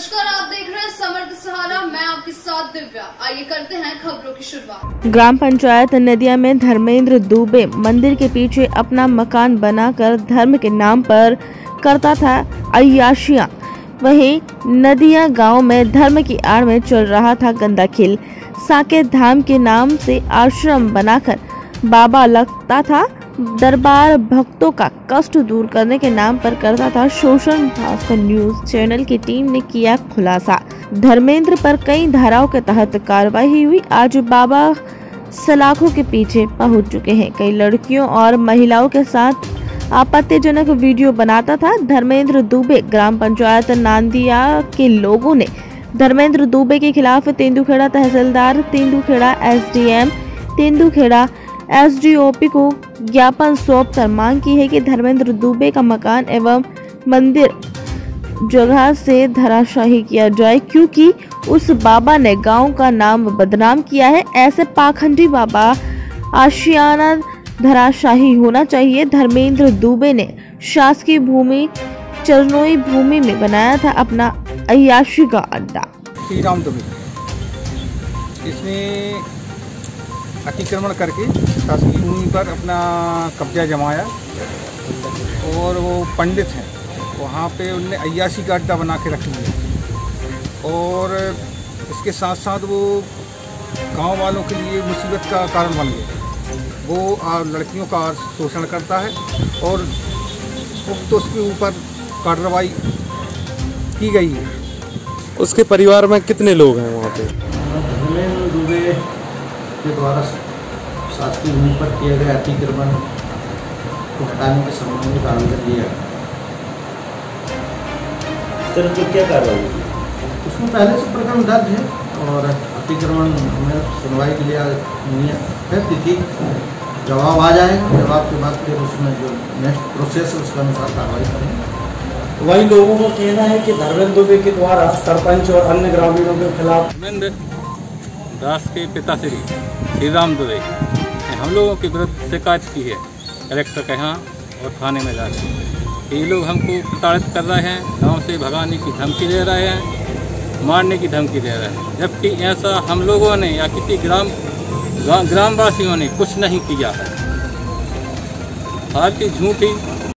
नमस्कार, आप देख रहे हैं समर्थ सहारा। मैं आपके साथ दिव्या। आइए करते हैं खबरों की शुरुआत। ग्राम पंचायत नदिया में धर्मेंद्र दुबे मंदिर के पीछे अपना मकान बनाकर धर्म के नाम पर करता था अयाशियाँ वहीं नदिया गाँव में धर्म की आड़ में चल रहा था गंदा खेल। साकेत धाम के नाम से आश्रम बनाकर बाबा लगता था दरबार भक्तों का कष्ट दूर करने के नाम पर करता था शोषण भास्कर न्यूज़। चैनल की टीम ने किया खुलासा। धर्मेंद्र पर कई धाराओं के तहत कार्रवाई हुई। आज बाबा सलाखों के पीछे पहुँच चुके हैं। कई लड़कियों और महिलाओं के साथ आपत्तिजनक वीडियो बनाता था। धर्मेंद्र दुबे ग्राम पंचायत नांदिया के लोगों ने धर्मेंद्र दुबे के खिलाफ तेंदुखेड़ा तहसीलदार, तेंदुखेड़ा एसडीएम, तेंदुखेड़ा एसडीओपी को ज्ञापन सौंप कर मांग की है कि धर्मेंद्र दुबे का मकान एवं मंदिर जगह से धराशाही किया जाए, क्योंकि उस बाबा ने गाँव का नाम बदनाम किया है। ऐसे पाखंडी बाबा आशियाना धराशाही होना चाहिए। धर्मेंद्र दुबे ने शासकीय भूमि, चरनोई भूमि में बनाया था अपना अयाशी का अड्डा। श्री राम दुबे। इसने अतिक्रमण करके शासकीय भूमि पर अपना कब्जा जमाया और वो पंडित हैं। वहाँ पे उनने अयासी का अड्डा बना के रख लिया। और इसके साथ साथ वो गाँव वालों के लिए मुसीबत का कारण बन गए। वो लड़कियों का शोषण करता है और पुख्त उसके ऊपर कार्रवाई की गई है। उसके परिवार में कितने लोग हैं वहाँ पे? के द्वारा शासकीय भूमि पर किए गए अतिक्रमण को हटाने के संबंध में आवेदन दिया सर तो क्या कार्रवाई? उसमें पहले से प्रकरण दर्ज है और अतिक्रमण में सुनवाई के लिए नियत है। तिथि जवाब आ जाएगा जवाब के बाद फिर उसमें जो नेक्स्ट प्रोसेस है उसके अनुसार कार्रवाई करेंगे। वही लोगों का कहना है कि धर्मेंद्र दुबे के द्वारा सरपंच और अन्य ग्रामीणों के खिलाफ दास के पिताश्री श्री राम दुबे ने हम लोगों के विरुद्ध शिकायत की है। कलेक्टर के यहाँ और थाने में जाकर ये लोग हमको प्रताड़ित कर रहे हैं, गाँव से भगाने की धमकी दे रहे हैं, मारने की धमकी दे रहे हैं। जबकि ऐसा हम लोगों ने या किसी ग्राम ग्रामवासियों ने कुछ नहीं किया है। सारी झूठी